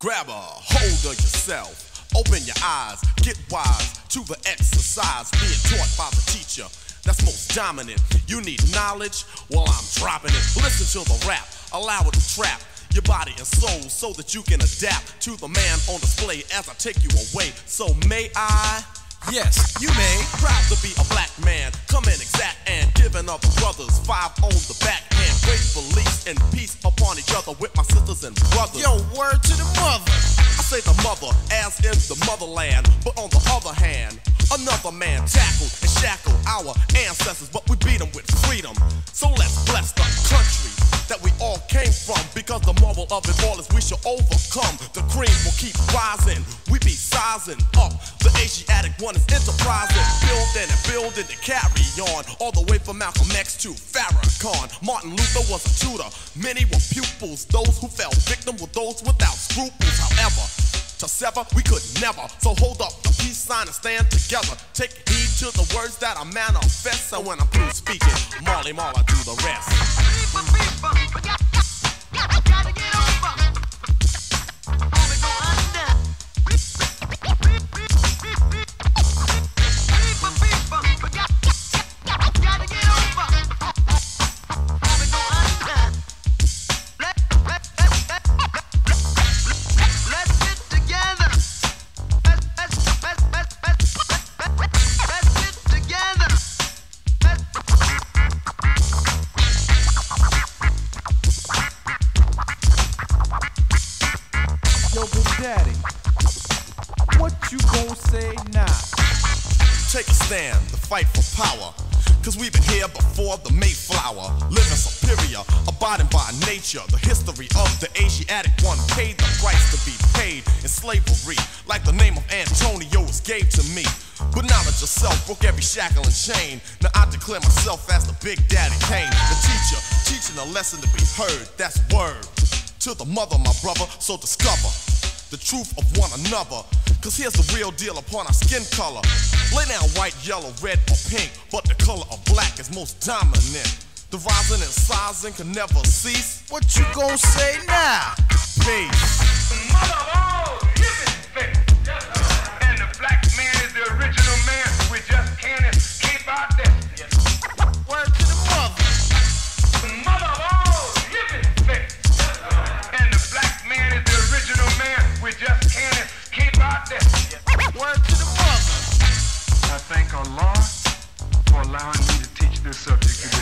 Grab a hold of yourself. Open your eyes. Get wise to the exercise being taught by the teacher. That's most dominant. You need knowledge? Well, I'm dropping it. Listen to the rap. Allow it to trap your body and soul so that you can adapt to the man on display as I take you away. So may I? Yes, you may. Proud to be a black man, coming exact and giving other brothers five on the backhand. Great beliefs and peace upon each other with my sisters and brothers. Yo, word to the mother. I say the mother as in the motherland, but on the other hand, another man tackled and shackled our ancestors, but we beat them with freedom. So let's bless the country that we because the moral of it all is we shall overcome. The cream will keep rising. We be sizing up. The Asiatic one is enterprising, building and building to carry on. All the way from Malcolm X to Farrakhan. Martin Luther was a tutor. Many were pupils. Those who fell victim were those without scruples. However, to sever, we could never. So hold up the peace sign and stand together. Take heed to the words that I manifest. So when I'm through speaking, Marley Marl do the rest. What you gon' say now? Take a stand, the fight for power. Cause we've been here before the Mayflower. Living superior, abiding by nature. The history of the Asiatic one paid the price to be paid in slavery. Like the name of Antonio was gave to me. But knowledge of self broke every shackle and chain. Now I declare myself as the Big Daddy Kane. The teacher, teaching a lesson to be heard. That's word. To the mother, my brother, so discover the truth of one another. Cause here's the real deal upon our skin color. Lay down white, yellow, red, or pink, but the color of black is most dominant. The rising and sizing can never cease. What you gonna say now? Peace. Thank Allah for allowing me to teach this subject today.